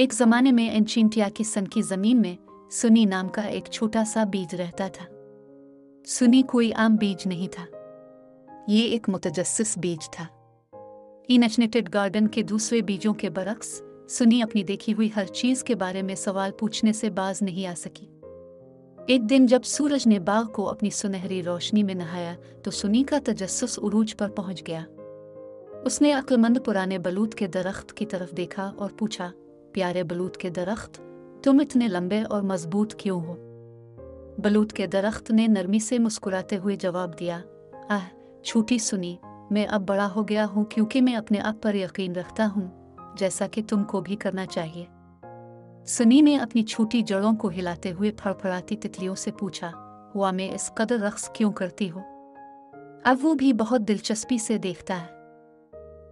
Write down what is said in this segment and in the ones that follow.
एक जमाने में एंचिंटिया की सन की ज़मीन में सुनी नाम का एक छोटा सा बीज रहता था। सुनी कोई आम बीज नहीं था। ये एक मुतजस्सिस बीज था। इनचनेटेड गार्डन के दूसरे बीजों के बरक्स सुनी अपनी देखी हुई हर चीज़ के बारे में सवाल पूछने से बाज नहीं आ सकी। एक दिन जब सूरज ने बाग को अपनी सुनहरी रोशनी में नहाया तो सुनी का तजस्स उरूज पर पहुँच गया। उसने अक्लमंद पुराने बलूत के दरख्त की तरफ़ देखा और पूछा प्यारे बलूत के दरख्त, तुम इतने लंबे और मज़बूत क्यों हो? बलूत के दरख्त ने नरमी से मुस्कुराते हुए जवाब दिया, आह छूटी सुनी, मैं अब बड़ा हो गया हूँ क्योंकि मैं अपने आप पर यकीन रखता हूँ, जैसा कि तुमको भी करना चाहिए। सुनी ने अपनी छोटी जड़ों को हिलाते हुए फड़फड़ाती तितलियों से पूछा, हुआ मैं इस कदर रक्स क्यों करती हो? अब वो भी बहुत दिलचस्पी से देखता है।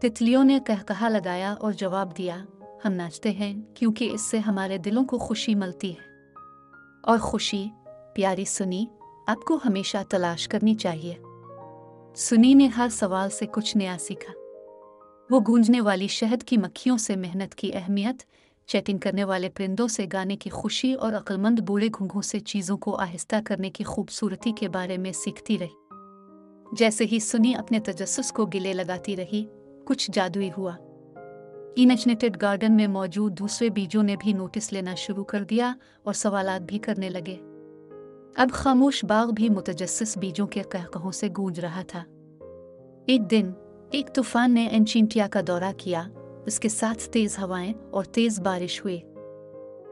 तितलियों ने कह कहा लगाया और जवाब दिया हम नाचते हैं क्योंकि इससे हमारे दिलों को खुशी मिलती है। और खुशी, प्यारी सुनी, आपको हमेशा तलाश करनी चाहिए। सुनी ने हर सवाल से कुछ नया सीखा। वो गूंजने वाली शहद की मक्खियों से मेहनत की अहमियत, चैटिंग करने वाले परिंदों से गाने की खुशी और अक्लमंद बूढ़े घुंघों से चीज़ों को आहिस्ता करने की खूबसूरती के बारे में सीखती रही। जैसे ही सुनी अपने तजस्स को गिले लगाती रही, कुछ जादुई हुआ। इनचनेटेड गार्डन में मौजूद दूसरे बीजों ने भी नोटिस लेना शुरू कर दिया और सवालात भी करने लगे। अब खामोश बाग भी मुतजस्सिस बीजों के कहकहों से गूंज रहा था। एक दिन, एक तूफ़ान ने एंचिंटिया का दौरा किया। इसके साथ तेज हवाएँ और तेज बारिश हुई।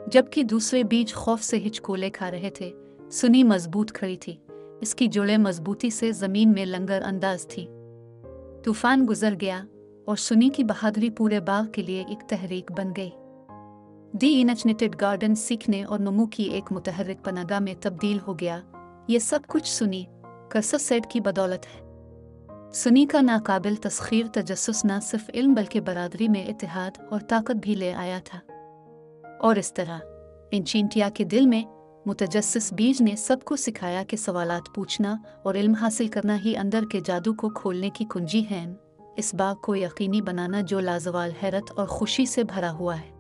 जबकि दूसरे बीज खौफ से हिचकोले खा रहे थे, सुनी मज़बूत खड़ी थी। इसकी जुड़े मजबूती से ज़मीन में लंगर अंदाज थी। तूफ़ान गुजर गया और सुनी की बहादुरी पूरे बाग के लिए एक तहरीक बन गई। दी इनचनेटेड गार्डन सीखने और नमू की एक मुतहरक पनागा में तब्दील हो गया, ये सब कुछ सुनी कसस सेट की बदौलत है। सुनी का नाकाबिल तस्खीर तजस्स न सिर्फ़ इल्म बल्कि बरदरी में इतिहाद और ताकत भी ले आया था। और इस तरह इंचिंटिया के दिल में मुतजस्सिस बीज ने सबको सिखाया कि सवालात पूछना और इल्म हासिल करना ही अंदर के जादू को खोलने की कुंजी है। इस बाग को यकीनी बनाना जो लाजवाल हैरत और खुशी से भरा हुआ है।